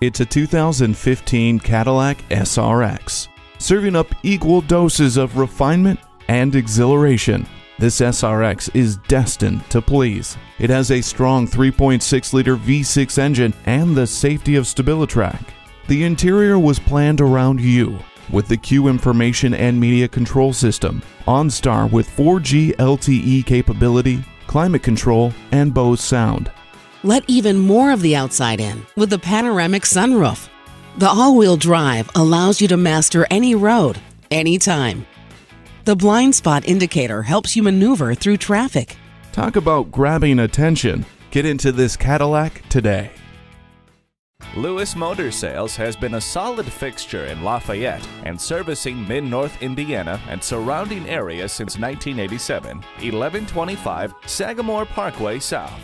It's a 2015 Cadillac SRX, serving up equal doses of refinement and exhilaration. This SRX is destined to please. It has a strong 3.6 liter V6 engine and the safety of StabiliTrak. The interior was planned around you with the CUE information and media control system, OnStar with 4G LTE capability, climate control, and Bose sound. Let even more of the outside in with the panoramic sunroof. The all wheel drive allows you to master any road, anytime. The blind spot indicator helps you maneuver through traffic. Talk about grabbing attention. Get into this Cadillac today. Lewis Motor Sales has been a solid fixture in Lafayette and servicing mid North Indiana and surrounding areas since 1987. 1125 Sagamore Parkway South.